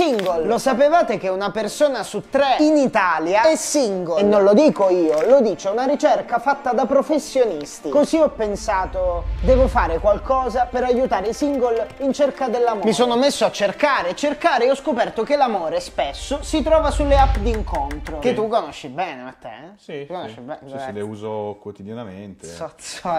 single. Lo sapevate che una persona su tre in Italia è single? E non lo dico io, lo dice una ricerca fatta da professionisti. Così ho pensato, devo fare qualcosa per aiutare i single in cerca dell'amore. Mi sono messo a cercare, cercare e ho scoperto che l'amore spesso si trova sulle app di incontro. Che tu conosci bene, Matteo? eh? Sì, Tu conosci sì. bene. Sì, sì, le uso quotidianamente.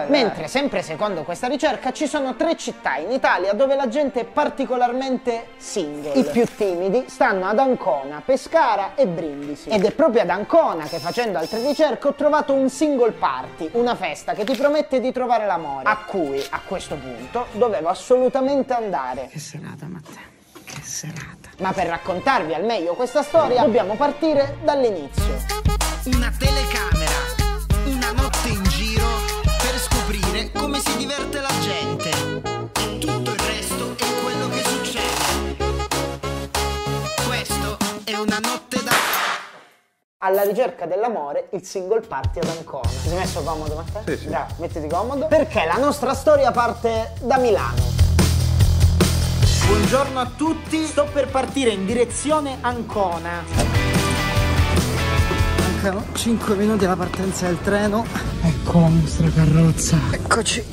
Mentre, sempre secondo questa ricerca, ci sono tre città in Italia dove la gente è particolarmente single. I più timidi stanno ad Ancona, Pescara e Brindisi. Ed è proprio ad Ancona che facendo altre ricerche ho trovato un single party, una festa che ti promette di trovare l'amore, a cui a questo punto dovevo assolutamente andare. Che serata, Matteo. Che serata. Ma per raccontarvi al meglio questa storia dobbiamo partire dall'inizio. Una telecamera, una notte in giro per scoprire come si diverte la gente. È una notte da... alla ricerca dell'amore, il single party ad Ancona. Ti sei messo comodo, Matteo? Sì, sì. Bravo, mettiti comodo. Perché la nostra storia parte da Milano. Buongiorno a tutti, sto per partire in direzione Ancona. Mancano 5 minuti alla partenza del treno. Ecco la nostra carrozza. Eccoci.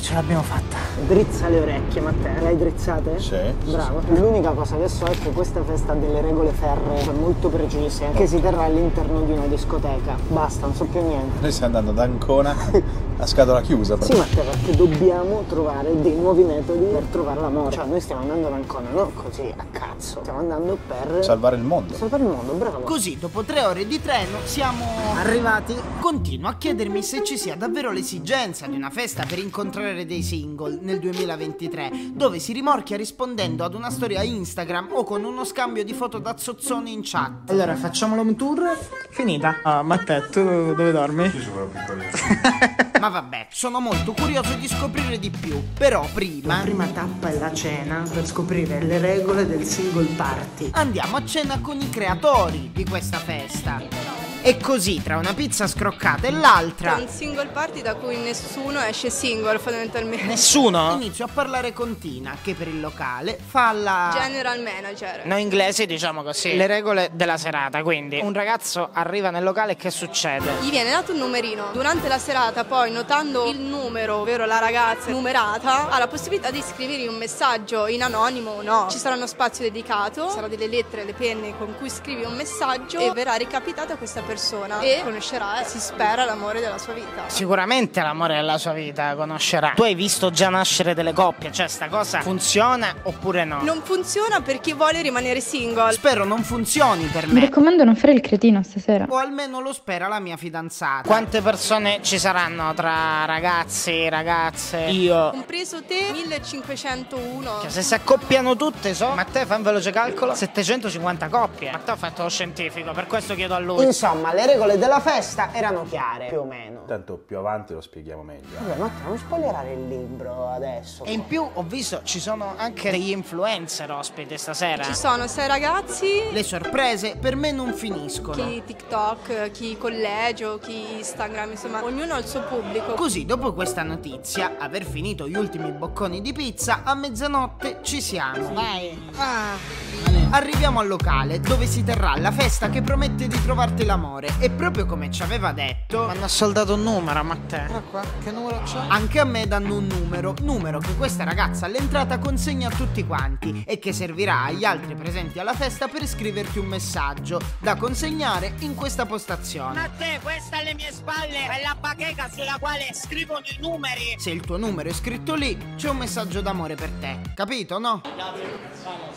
Ce l'abbiamo fatta. Drizza le orecchie, Matteo. Le hai drizzate? Sì, sì, Bravo. L'unica cosa che so è che questa festa ha delle regole ferree, cioè molto precise, che si terrà all'interno di una discoteca. Basta, non so più niente. Noi stiamo andando ad Ancona a scatola chiusa. Sì, Matteo, perché dobbiamo trovare dei nuovi metodi per trovare l'amore. Cioè, noi stiamo andando ad Ancona, non così a cazzo. Stiamo andando per Salvare il mondo. salvare il mondo, bravo. Così, dopo tre ore di treno, siamo... Arrivati. Continuo a chiedermi se ci sia davvero l'esigenza di una festa per incontrare dei single nel 2023, dove si rimorchia rispondendo ad una storia Instagram o con uno scambio di foto da zozzone in chat. Allora, facciamo l'home tour. Finita. Ah, Matteo, tu dove dormi? Ma vabbè, sono molto curioso di scoprire di più, però prima... La prima tappa è la cena per scoprire le regole del single party. Andiamo a cena con i creatori di questa festa. E così, tra una pizza scroccata e È l'altra... un single party da cui nessuno esce single fondamentalmente. Nessuno? Inizio a parlare con Tina, che per il locale fa la... General manager. Noi inglesi diciamo così, le regole della serata, quindi un ragazzo arriva nel locale e che succede? Gli viene dato un numerino. Durante la serata, poi notando il numero, ovvero la ragazza numerata, ha la possibilità di scrivergli un messaggio in anonimo o no. Ci sarà uno spazio dedicato, saranno delle lettere, le penne con cui scrivi un messaggio e verrà recapitata questa persona e conoscerà, si spera, l'amore della sua vita. Sicuramente l'amore della sua vita conoscerà. Tu hai visto già nascere delle coppie, cioè sta cosa funziona oppure no? Non funziona per chi vuole rimanere single. Spero non funzioni per Mi me. raccomando non fare il cretino stasera. O almeno lo spera la mia fidanzata. Quante persone ci saranno tra ragazzi, ragazze, io? Compreso te, 1501. Cioè, se si accoppiano tutte, so. Matteo fa un veloce calcolo. 750 coppie. Matteo ha fatto lo scientifico, per questo chiedo a lui. Insomma, le regole della festa erano chiare, più o meno. Tanto più avanti lo spieghiamo meglio. Vabbè, Matteo, non spoilerare il libro adesso. E in più ho visto ci sono anche degli influencer ospiti stasera. Ci sono sei ragazzi, Le sorprese per me non finiscono. chi TikTok, chi collegio, chi Instagram, insomma, ognuno ha il suo pubblico. Così, dopo questa notizia, aver finito gli ultimi bocconi di pizza, a mezzanotte ci siamo. Vai. Arriviamo al locale dove si terrà la festa che promette di trovarti l'amore. E proprio come ci aveva detto, Mi hanno soldato un numero, Matteo. qua, che numero c'è? anche a me danno un numero. Numero che questa ragazza all'entrata consegna a tutti quanti e che servirà agli altri presenti alla festa per scriverti un messaggio da consegnare in questa postazione. Matteo, questa alle mie spalle è la bacheca sulla quale scrivono i numeri. Se il tuo numero è scritto lì, c'è un messaggio d'amore per te. Capito, no?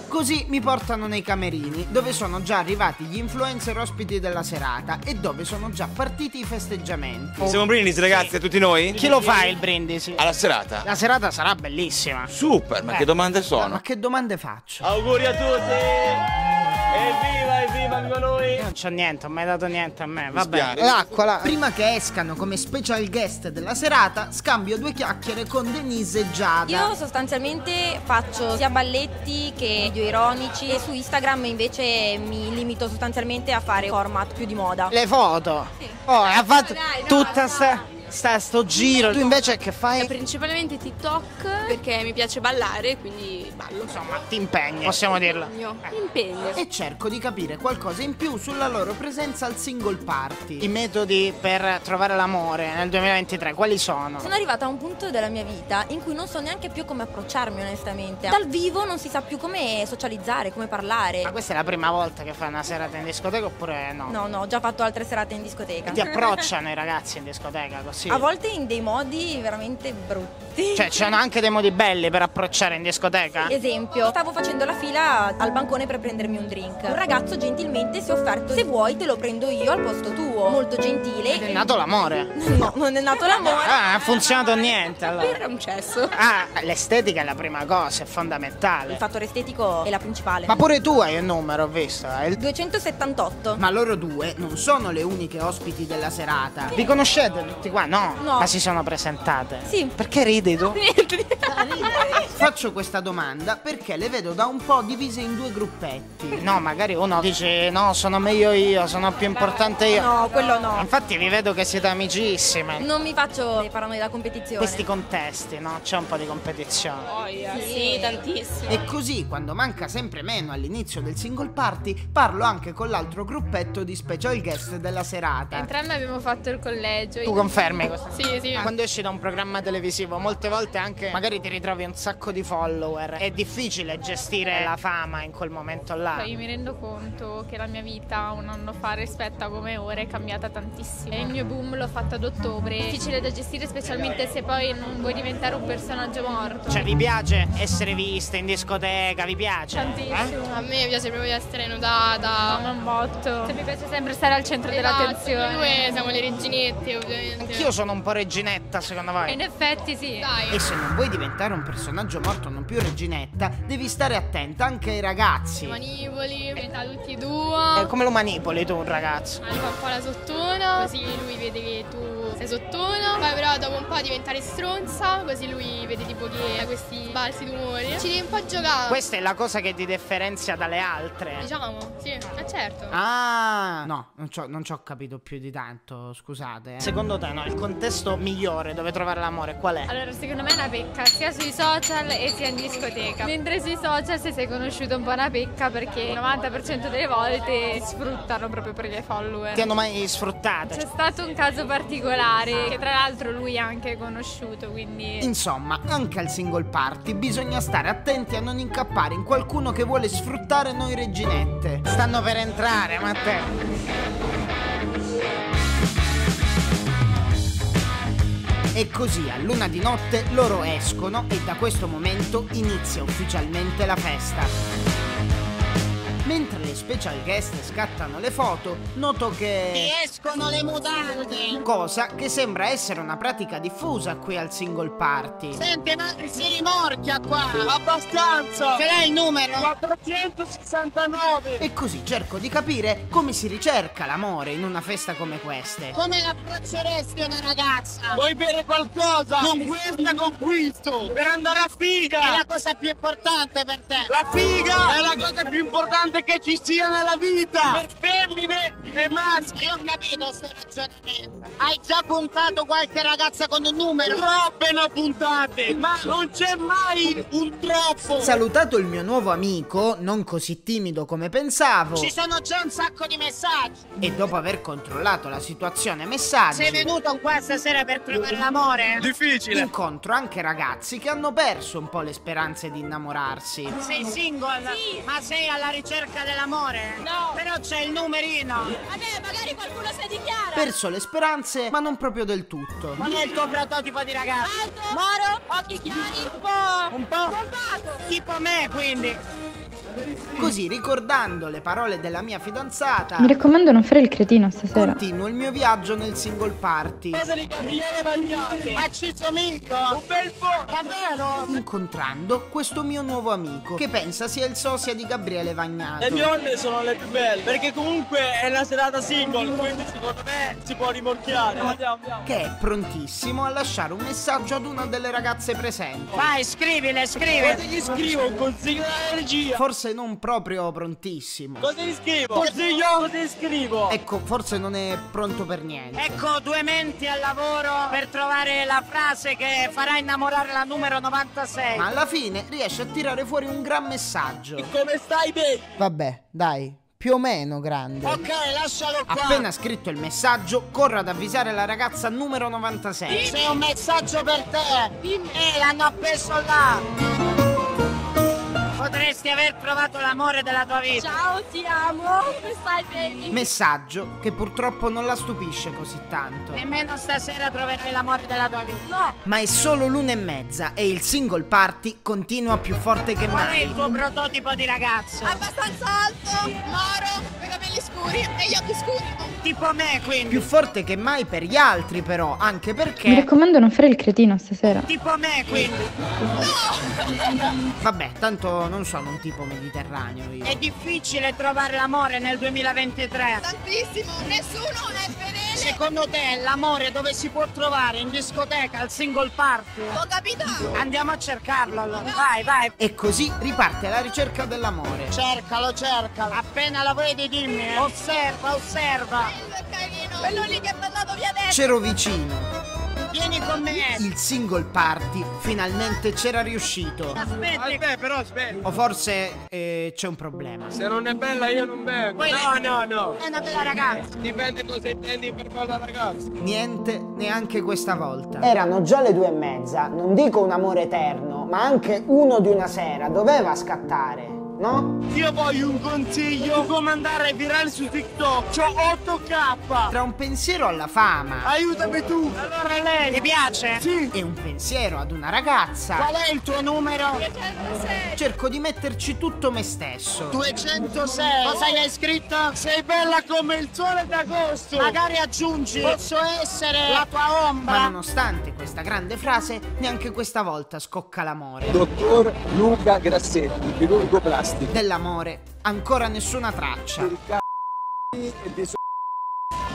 Così mi portano nei camerini, dove sono già arrivati gli influencer ospiti della serata e dove sono già partiti i festeggiamenti. Siamo brindisi ragazzi, a tutti noi? Chi lo fa il brindisi? Alla serata. La serata sarà bellissima. Super, ma che domande Ma sono? che domande faccio? Auguri a tutti! Evviva, evviva, viva noi! Non c'ho niente, non mi hai dato niente a me. Vabbè. L'acqua, la... Prima che escano come special guest della serata, scambio due chiacchiere con Denise e Giada. Io sostanzialmente faccio sia balletti che video ironici e su Instagram invece mi limito sostanzialmente a fare format più di moda. Le foto. Oh, ha fatto Dai, no, tutta no. sta. Sta sto giro. Tu invece che fai? Principalmente TikTok perché mi piace ballare, quindi ballo. Insomma, ti impegni, possiamo dirlo. Mio impegno. E cerco di capire qualcosa in più sulla loro presenza al single party. I metodi per trovare l'amore nel 2023 quali sono? Sono arrivata a un punto della mia vita in cui non so neanche più come approcciarmi onestamente. Dal vivo non si sa più come socializzare, come parlare. Ma questa è la prima volta che fai una serata in discoteca oppure no? No, no, ho già fatto altre serate in discoteca. Ti approcciano i ragazzi in discoteca così? A volte in dei modi veramente brutti. Cioè, ci sono anche dei modi belli per approcciare in discoteca? Esempio, stavo facendo la fila al bancone per prendermi un drink. Un ragazzo gentilmente si è offerto: Se vuoi, te lo prendo io al posto tuo. Molto gentile. Ed è nato l'amore. No, non è nato l'amore. Ah, non ha funzionato niente allora. Per un cesso. Ah, l'estetica è la prima cosa, è Il fondamentale. fattore estetico è la principale. Ma pure tu hai un numero, ho visto. È il... 278. Ma loro due non sono le uniche ospiti della serata. Vi conoscete tutti qua? No. No. Ma si sono presentate? Sì. Perché ridi tu? Faccio questa domanda perché le vedo da un po' divise in due gruppetti. No, magari uno dice no, sono meglio io, sono più importante io. No, quello no. Infatti vi vedo che siete amicissime. Non mi faccio le paranoie da competizione. Questi contesti, no? C'è un po' di competizione. Sì, tantissimo. E così, quando manca sempre meno all'inizio del single party, parlo anche con l'altro gruppetto di special guest della serata. Entrambi abbiamo fatto il collegio. Tu confermi questo? Sì, sì. Quando esci da un programma televisivo, molte volte anche magari ti ritrovi un sacco di follower. È difficile gestire la fama in quel momento là. Io mi rendo conto che la mia vita un anno fa rispetto a come ora è cambiata tantissimo. Il mio boom l'ho fatto ad ottobre. Difficile da gestire specialmente se poi non vuoi diventare un personaggio morto. Cioè, vi piace essere viste in discoteca? Vi piace? Tantissimo. A me piace proprio essere nudata. Un botto. mi piace sempre stare al centro dell'attenzione. Noi siamo le reginette, ovviamente. Anch'io sono un po' reginetta, secondo voi? In effetti sì. Dai. E se non vuoi diventare un personaggio morto non più reginetta, devi stare attenta anche ai ragazzi. Manipoli, metà tutti e due. Eh, come lo manipoli tu, un ragazzo? Fa un po' la sottona, così lui vede che tu sei sottona. Poi però dopo un po' diventare stronza, così lui vede tipo che ha questi balzi d'umore. Ci devi un po' giocare. Questa è la cosa che ti differenzia dalle altre. Diciamo, sì, eh certo. Ah, no, non ci ho, capito più di tanto, scusate. eh. Secondo te, no, il contesto migliore dove trovare l'amore qual è? Allora, secondo me è una pecca sia sui social e sia in discoteca. Mentre sui social se sei conosciuto un po' una pecca perché il 90% delle volte sfruttano proprio per i follower. Ti hanno mai sfruttate? C'è stato un caso particolare che tra l'altro lui ha anche conosciuto, quindi Insomma, anche al single party bisogna stare attenti a non incappare in qualcuno che vuole sfruttare noi reginette. Stanno per entrare, ma te. E così a luna di notte loro escono e da questo momento inizia ufficialmente la festa. Mentre le special guest scattano le foto, noto che... escono le mutande! Cosa che sembra essere una pratica diffusa qui al single party. Senti, ma si rimorchia qua! Abbastanza! Ce l'hai il numero? 469! E così cerco di capire come si ricerca l'amore in una festa come queste. Come l'approcceresti una ragazza? Vuoi bere qualcosa? Con questa conquisto! Per andare a figa! È la cosa più importante per te! La figa è la cosa più importante che ci sia nella vita! Per femmine e maschi! Io ho capito sto ragionamento. Hai già puntato qualche ragazza con un numero? Troppe ne ho puntate! Ma non c'è mai un troppo! Salutato il mio nuovo amico, non così timido come pensavo, Ci sono già un sacco di messaggi. e dopo aver controllato la situazione messaggi, Sei venuto qua stasera per trovare l'amore? Difficile! incontro anche ragazzi che hanno perso un po' le speranze di innamorarsi. Sei single? Ma sei alla ricerca dell'amore? No. Però c'è il numerino. Vabbè, magari qualcuno si dichiara. Perso le speranze, ma non proprio del tutto. Qual è il tuo prototipo di ragazzo? Alto, moro, occhi chiari, un po'. Un po'? Tipo me, quindi. Così, ricordando le parole della mia fidanzata, Mi raccomando non fare il cretino stasera. continuo il mio viaggio nel single party, Casa di Gabriele Magnani! Ma ci somiglio. Un bel po'! Davvero? incontrando questo mio nuovo amico, che pensa sia il sosia di Gabriele Le Vagnato. bionde sono le più belle, perché comunque è una serata single, quindi secondo me si può rimorchiare. Andiamo, andiamo. Che è prontissimo a lasciare un messaggio ad una delle ragazze presenti. Vai, scrivile, Guarda scrivi. gli scrivo un consiglio della regia. Forse forse non proprio prontissimo. Cosa gli scrivo? Consiglio! Cosa gli scrivo? Ecco, forse non è pronto per niente. Ecco due menti al lavoro per trovare la frase che farà innamorare la numero 96. Ma alla fine riesce a tirare fuori un gran messaggio. Come stai, baby? Vabbè, dai, più o meno grande. Ok, lascialo qua. Appena scritto il messaggio, corro ad avvisare la ragazza numero 96. C'è un messaggio per te. Eh, l'hanno appeso là. Potresti aver trovato l'amore della tua vita. Ciao, ti amo. Come stai, baby? Messaggio che purtroppo non la stupisce così tanto. Nemmeno stasera troverai l'amore della tua vita. No. Ma è solo l'una e mezza e il single party continua più forte che Qual è mai. il tuo prototipo di ragazzo? Abbastanza alto, moro, con i capelli scuri e gli occhi scuri. Tipo me, quindi. Più forte che mai per gli altri però, anche Mi perché... raccomando non fare il cretino stasera. Tipo me, quindi. Vabbè, tanto non sono un tipo mediterraneo io. È difficile trovare l'amore nel 2023. Tantissimo, nessuno è fedele. Secondo te l'amore dove si può trovare? In discoteca, al single party? Può capitare. Andiamo a cercarlo allora. Vai, vai. E così riparte la ricerca dell'amore. Cercalo, cercalo. Appena la vedi dimmi. eh. Osserva, osserva. Quello è carino. Quello lì che è andato via adesso. C'ero vicino. Vieni con me. Il single party finalmente c'era riuscito. Aspetta. Aspetta, però aspetta. O forse eh, c'è un problema. Se non è bella io non vengo. Quella- No, no, no. È una bella ragazza. Dipende cosa intendi per bella ragazza. Niente, neanche questa volta. Erano già le due e mezza, non dico un amore eterno, ma anche uno di una sera doveva scattare, no? Io voglio un consiglio come andare virale su TikTok. C'ho 8k. Tra un pensiero alla fama Aiutami tu. Allora lei ti piace? Sì. e un pensiero ad una ragazza, Qual è il tuo numero? cerco di metterci tutto me stesso. 206. Cosa hai scritto? Sei bella come il sole d'agosto. Magari aggiungi. Posso essere la tua ombra. Ma nonostante questa grande frase, neanche questa volta scocca l'amore. Dottor Luca Grassetti, chirurgo plastico. Dell'amore ancora nessuna traccia. E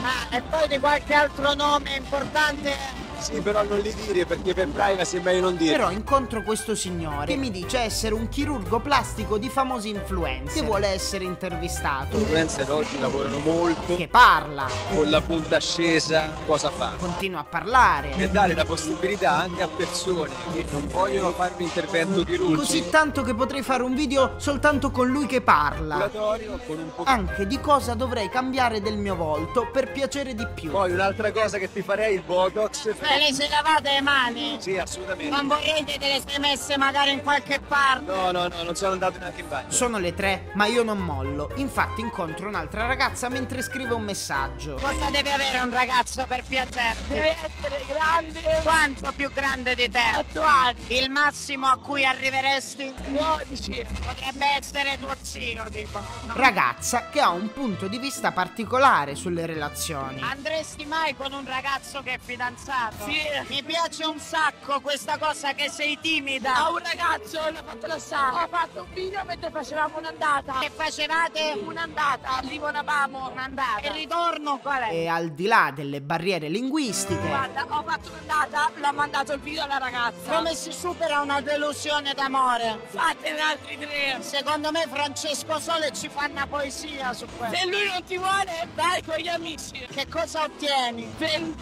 Ah, e poi di qualche altro nome importante? Sì, però non li dire perché per privacy è meglio non dire. Però incontro questo signore che mi dice essere un chirurgo plastico di famosi influencer che vuole essere intervistato. Le influencer oggi lavorano molto, Che parla, con la punta scesa, cosa fa? continua a parlare. E dare la possibilità anche a persone che non vogliono fare un intervento chirurgico Così tanto che potrei fare un video soltanto con lui che parla. ambulatorio con un po'. Anche di cosa dovrei cambiare del mio volto per piacere di più. Poi un'altra cosa che ti farei è il Botox. Ve le sei lavate le mani? Sì, assolutamente. Non vorrete te le sei messe magari in qualche parte? No, no, no, non sono andato neanche in bagno. Sono le tre, ma io non mollo. Infatti incontro un'altra ragazza mentre scrive un messaggio. Cosa deve avere un ragazzo per piacerti? Deve essere grande. Quanto più grande di te? 8 anni. Il massimo a cui arriveresti? 12. Potrebbe essere tuo zio, tipo. Ragazza che ha un punto di vista particolare sulle relazioni. Andresti mai con un ragazzo che è fidanzato? Sì. Mi piace un sacco questa cosa che sei timida. A un ragazzo l'ho fatto lo sa. Ho fatto un video mentre facevamo un'andata. Che facevate? Un'andata, arrivavamo Un'andata. E il ritorno qual è? E al di là delle barriere linguistiche, Guarda, ho fatto un'andata, l'ho mandato il video alla ragazza. Come si supera una delusione d'amore? Fatene altri tre. Secondo me Francesco Sole ci fa una poesia su questo. Se lui non ti vuole, vai con gli amici. Che cosa ottieni? Ven-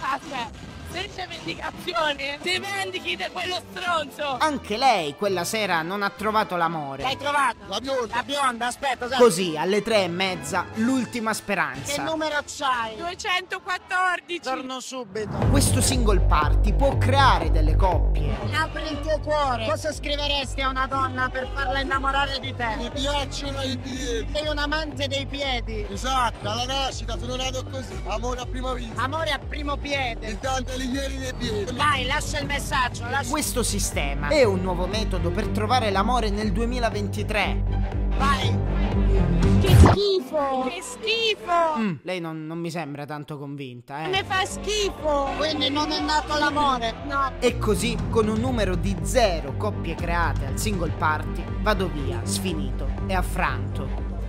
Aspetta, senza vendicazione, ti vendichi di quello stronzo. anche lei quella sera non ha trovato l'amore. L'hai trovato? La bionda. La bionda, aspetta, sai. Così alle tre e mezza, l'ultima Che speranza. numero c'hai? 214. Torno subito. Questo single party può creare delle coppie. Apri il tuo cuore. Cosa scriveresti a una donna per farla innamorare di te? Mi piacciono i piedi. Sei un amante dei piedi. Esatto, alla nascita sono nato così. Amore a prima vista. Amore a primo piede. Intanto gli ieri dei piedi. Dai, lascia il messaggio. Lascia... Questo sistema è un nuovo metodo per trovare l'amore nel 2023. Vai. Che schifo. Che schifo. Mm, lei non, non mi sembra tanto convinta, Ne eh. fa schifo. Quindi non è nato l'amore. No. E così, con un numero di zero coppie create al single party, vado via, sfinito e affranto.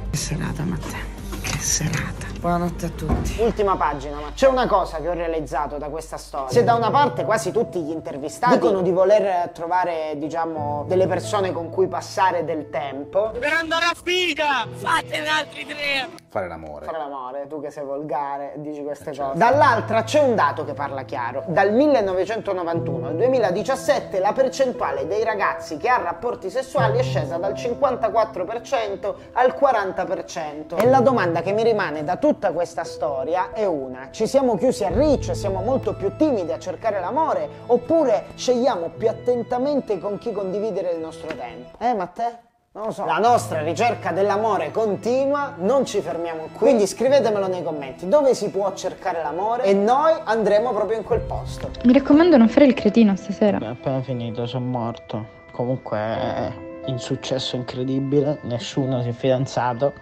Che serata, Matteo. Che serata. Buonanotte a tutti. Ultima pagina, ma c'è una cosa che ho realizzato da questa storia. Se da una parte quasi tutti gli intervistati dicono di voler trovare, diciamo, delle persone con cui passare del tempo. Per andare a figa! Fatene altri tre! Fare l'amore. Fare l'amore, tu che sei volgare, dici queste cose. Dall'altra c'è un dato che parla chiaro. Dal 1991 al 2017 la percentuale dei ragazzi che ha rapporti sessuali è scesa dal 54% al 40%. E la domanda che mi rimane da tutta questa storia è una. Ci siamo chiusi a riccio e siamo molto più timidi a cercare l'amore oppure scegliamo più attentamente con chi condividere il nostro tempo? Eh, Matteo? Non lo so. La nostra ricerca dell'amore continua, non ci fermiamo qui. Quindi scrivetemelo nei commenti dove si può cercare l'amore e noi andremo proprio in quel posto. Mi raccomando non fare il cretino stasera. È appena finito, sono morto. Comunque è insuccesso incredibile, nessuno si è fidanzato,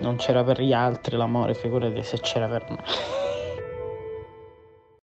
non c'era per gli altri l'amore, figurati se c'era per me.